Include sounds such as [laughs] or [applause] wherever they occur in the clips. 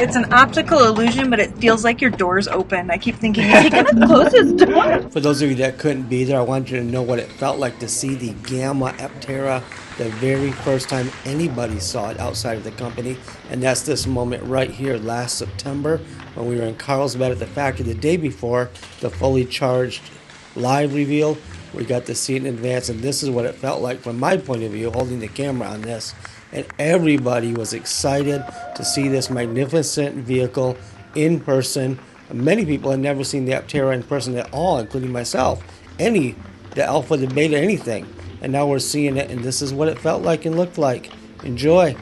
It's an optical illusion, but it feels like your door's open. I keep thinking, is he gonna [laughs] close his door? For those of you that couldn't be there, I wanted you to know what it felt like to see the Gamma Aptera the very first time anybody saw it outside of the company. And that's this moment right here last September when we were in Carlsbad at the factory the day before the fully charged live reveal. We got to see it in advance, and this is what it felt like from my point of view, holding the camera on this. And everybody was excited to see this magnificent vehicle in person. Many people had never seen the Aptera in person at all, including myself. Any, the Alpha, the Beta, anything. And now we're seeing it, and this is what it felt like and looked like. Enjoy.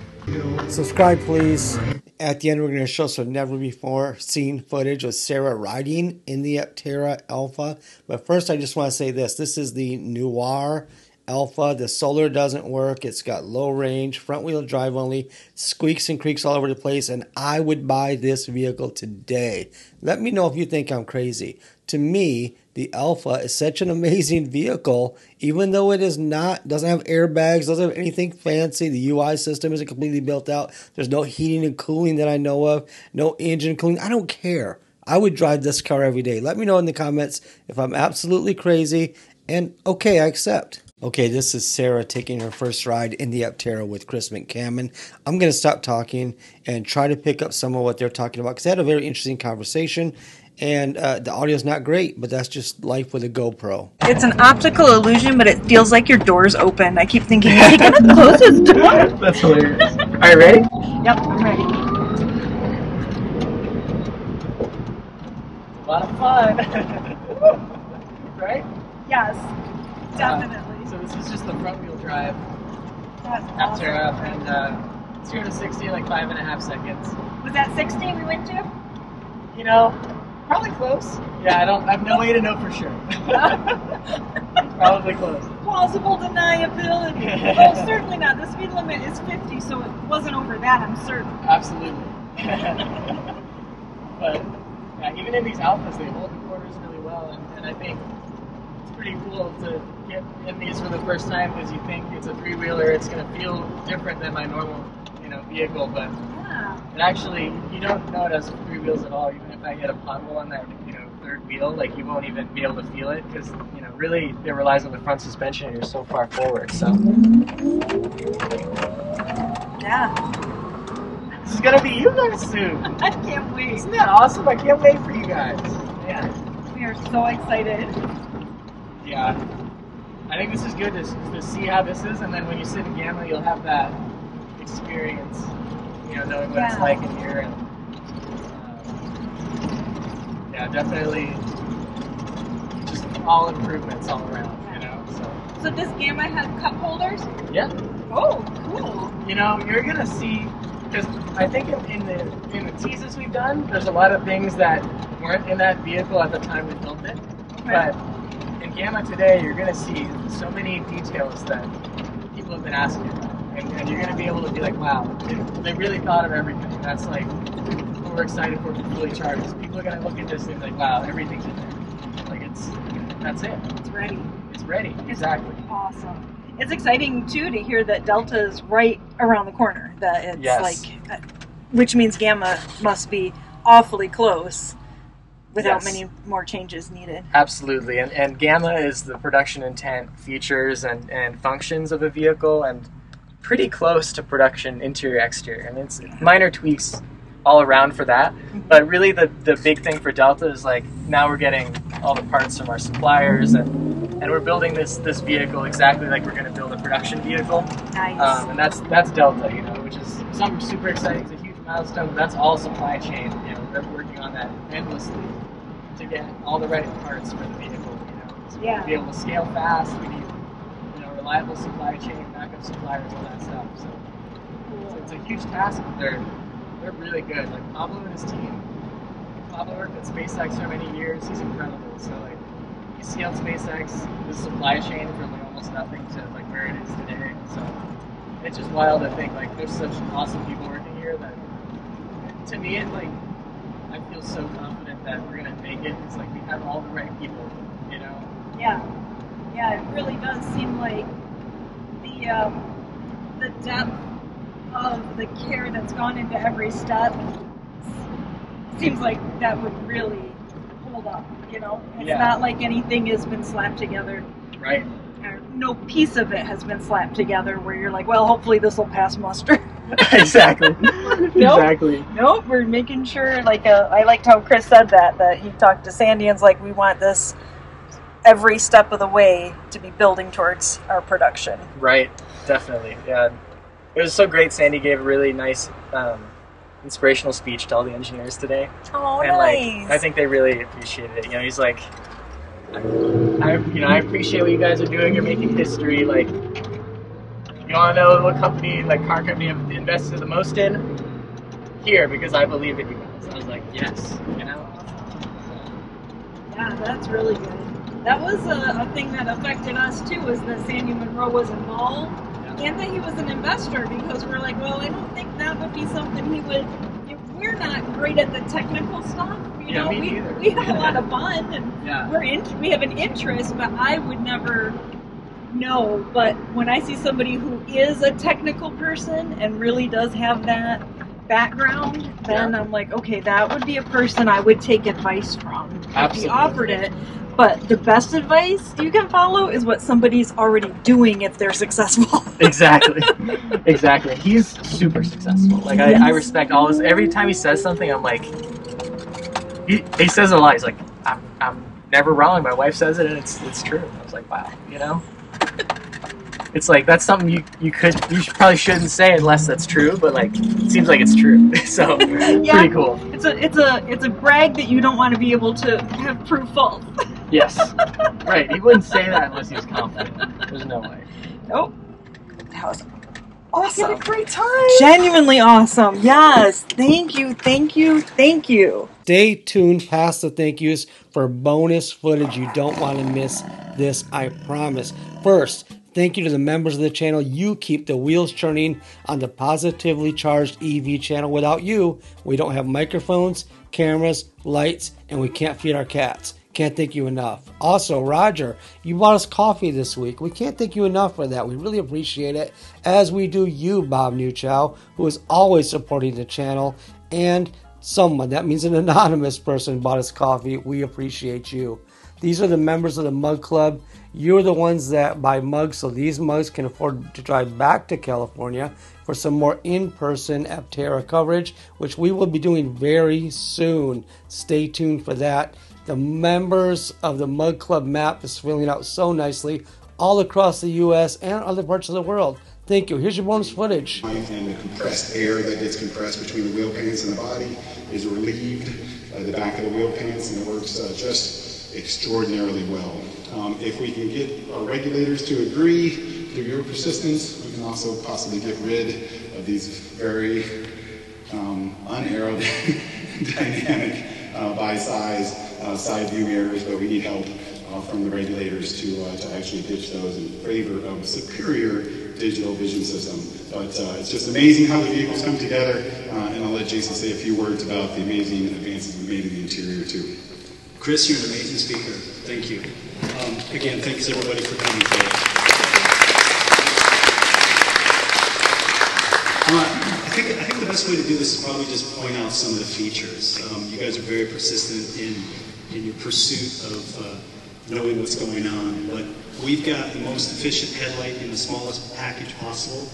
Subscribe, please. At the end, we're going to show some never before seen footage of Sarah riding in the Aptera Alpha. But first, I just want to say this this is the Noir Alpha. The solar doesn't work. It's got low range, front wheel drive only, squeaks and creaks all over the place. And I would buy this vehicle today. Let me know if you think I'm crazy. To me, the Alpha is such an amazing vehicle, even though it is not, doesn't have airbags, doesn't have anything fancy. The UI system isn't completely built out. There's no heating and cooling that I know of, no engine cooling. I don't care. I would drive this car every day. Let me know in the comments if I'm absolutely crazy. And okay, I accept. Okay, this is Sarah taking her first ride in the Aptera with Chris McCammon. I'm going to stop talking and try to pick up some of what they're talking about because they had a very interesting conversation. And uh, the audio's not great, but that's just life with a GoPro. It's an optical illusion, but it feels like your door's open. I keep thinking, is he gonna close his door? [laughs] That's hilarious. Are you ready? Yep, I'm ready. A lot of fun. [laughs] right? Yes, Uh, definitely. So this is just the front wheel drive That's awesome. Aptera, and uh, zero to sixty like five and a half seconds. Was that 60 we went to? You know, probably close. Yeah, I don't. I have no way to know for sure. [laughs] probably close. Plausible deniability. [laughs] oh, certainly not. The speed limit is 50, so it wasn't over that, I'm certain. Absolutely. [laughs] but yeah, even in these alphas, they hold the corners really well, and, and I think pretty cool to get in these for the first time because you think it's a three wheeler, it's going to feel different than my normal, you know, vehicle, but Yeah. it actually you don't know it has three wheels at all. Even if I hit a pothole on that, you know, third wheel, like you won't even be able to feel it because you know, really it relies on the front suspension. and You're so far forward, so Yeah. this is gonna be you guys soon. [laughs] I can't wait. Isn't that awesome? I can't wait for you guys. Yeah. We are so excited. Yeah. I think this is good to, to see how this is, and then when you sit in Gamma, you'll have that experience, you know, knowing what it's like in here. And, uh, yeah, definitely just all improvements all around, you know. So, So this Gamma has cup holders? yeah. Oh, cool. You know, you're gonna see because I think in, in the in the teases we've done, there's a lot of things that weren't in that vehicle at the time we built it. But in Gamma today, you're gonna see so many details that people have been asking about, and, and you're gonna be able to be like, wow, they, really thought of everything. That's like what we're excited for for fully charged. People are gonna look at this and be like, wow, everything's in there. Like it's that's it. It's ready. It's ready. Exactly. Awesome. It's exciting too to hear that Delta is right around the corner. That it's Yes. like, uh, which means Gamma must be awfully close, without Yes. many more changes needed. Absolutely, and, and Gamma is the production intent features and, and functions of a vehicle, and pretty close to production interior exterior. And it's minor tweaks all around for that. But really, the, the big thing for Delta is like now we're getting all the parts from our suppliers, and, and we're building this this vehicle exactly like we're going to build a production vehicle. Nice. Um, and that's that's Delta, you know, which is something super exciting. It's a huge milestone. But that's all supply chain. You know, they're working on that endlessly to get all the right parts for the vehicle. You know, so Yeah. to be able to scale fast, we need you know reliable supply chain, backup suppliers, all that stuff. So it's, it's a huge task, but they're they're really good. Like Pablo and his team. Pablo worked at SpaceX for many years. He's incredible. So like you scaled SpaceX, the supply chain from like almost nothing to like where it is today. So it's just wild to think like there's such awesome people working here that to me it like I feel so confident that we're gonna make it. It's like we have all the right people, you know. Yeah, yeah, it really does seem like the um, the depth of the care that's gone into every step seems like that would really hold up. You know, it's Yeah. not like anything has been slapped together. Right. Or no piece of it has been slapped together where you're like, well, hopefully this will pass muster. [laughs] [laughs] [laughs] exactly. Exactly. Nope, we're making sure. Like, uh, I liked how Chris said that. That he talked to Sandy and's like, we want this every step of the way to be building towards our production. Right. Definitely. Yeah. It was so great. Sandy gave a really nice, um, inspirational speech to all the engineers today. Oh, and like I think they really appreciated it. You know, he's like, I, you know, I appreciate what you guys are doing. You're making history. Like, you want to know what company, like car company, I've invested the most in? Here, because I believe in you guys. I was like, yes, you know. Yeah, that's really good. That was a, a thing that affected us too, was that Sandy Munro was involved and that he was an investor because we're like, well, I don't think that would be something he would. If we're not great at the technical stuff, you Yeah, know. we we have a lot of fun and Yeah. we're in, we have an interest, but I would never know. But when I see somebody who is a technical person and really does have that background, then Yeah. I'm like, okay, that would be a person I would take advice from if he offered it. But the best advice you can follow is what somebody's already doing if they're successful. [laughs] Exactly. exactly. He's super successful. Like I, I respect all this. Every time he says something, I'm like, he, he says a lot. He's like, I'm, I'm never wrong. My wife says it, and it's it's true. I was like, wow, you know. It's like that's something you you could you should, probably shouldn't say unless that's true, but like it seems like it's true. [laughs] so [laughs] Yeah. pretty cool. It's a it's a it's a brag that you don't want to be able to have proof false. [laughs] Yes, right. He wouldn't say that unless he was confident. There's no way. Nope. That was awesome. a great time. Genuinely awesome. Yes. Thank you. Thank you. Thank you. Stay tuned past the thank yous for bonus footage. You don't want to miss this, I promise. First, thank you to the members of the channel. You keep the wheels turning on the positively charged EV channel. Without you, we don't have microphones, cameras, lights, and we can't feed our cats. Can't thank you enough. Also, Roger, you bought us coffee this week. We can't thank you enough for that. We really appreciate it, as we do you, Bob Nuchows, who is always supporting the channel, and someone, that means an anonymous person, bought us coffee. We appreciate you. These are the members of the Mug Club. You're the ones that buy mugs, so these mugs can afford to drive back to California for some more in person Aptera coverage, which we will be doing very soon. Stay tuned for that. The members of the Mug Club map is filling out so nicely all across the U.S. and other parts of the world. Thank you. Here's your bonus footage. and the compressed air that gets compressed between the wheel pants and the body is relieved by the back of the wheel pants and it works uh, just extraordinarily well. Um, if we can get our regulators to agree through your persistence, we can also possibly get rid of these very um, unaerodynamic [laughs] uh, by size uh, side view mirrors, but we need help uh, from the regulators to, uh, to actually ditch those in favor of a superior digital vision system. But uh, it's just amazing how the vehicles come together, uh, and I'll let Jason say a few words about the amazing advances we made in the interior too. Chris, you're an amazing speaker. Thank you. Um, again, thanks everybody for coming today. Uh, I think I think the best way to do this is probably just point out some of the features. Um, you guys are very persistent in in your pursuit of uh, knowing what's going on, but we've got the most efficient headlight in the smallest package possible.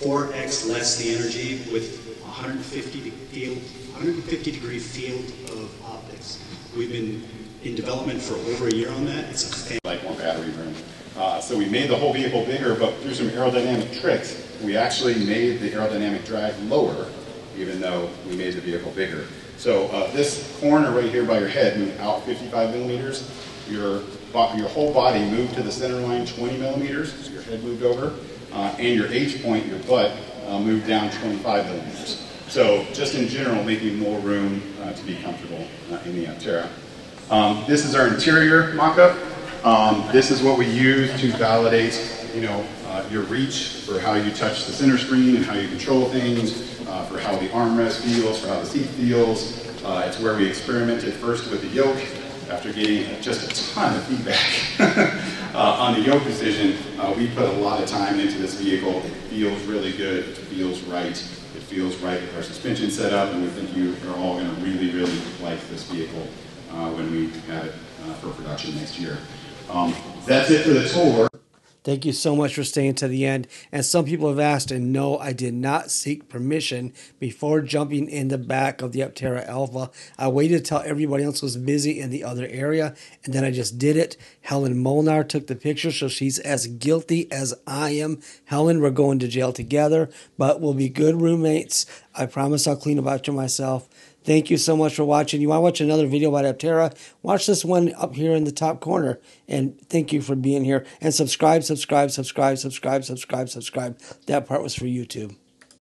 4x less the energy with 150 de- field, 150 degree field of optics. We've been in development for over a year on that. It's a like more battery room. Uh, so we made the whole vehicle bigger, but through some aerodynamic tricks, we actually made the aerodynamic drag lower, even though we made the vehicle bigger. So uh, this corner right here by your head moved out 55 millimeters. Your, your whole body moved to the center line 20 millimeters, so your head moved over, uh, and your H point, your butt, uh, moved down 25 millimeters. So just in general, making more room uh, to be comfortable uh, in the Aptera. Um, this is our interior mock-up. Um, this is what we use to validate, you know, uh, your reach for how you touch the center screen and how you control things, uh, for how the armrest feels, for how the seat feels. It's where we experimented first with the yoke after getting just a ton of feedback [laughs] uh, on the yoke decision. Uh, we put a lot of time into this vehicle. It feels really good. It feels right. It feels right with our suspension setup, and we think you are all going to really, really really like this vehicle uh, when we have it uh, for production next year. Um, that's it for the tour. Thank you so much for staying to the end. And some people have asked, and no, I did not seek permission before jumping in the back of the Aptera Alpha. I waited until everybody else was busy in the other area, and then I just did it. Helen Molnar took the picture, so she's as guilty as I am. Helen, we're going to jail together, but we'll be good roommates. I promise I'll clean up after myself. Thank you so much for watching. You want to watch another video about Aptera? Watch this one up here in the top corner. And thank you for being here. And subscribe, subscribe, subscribe, subscribe, subscribe, subscribe. That part was for YouTube.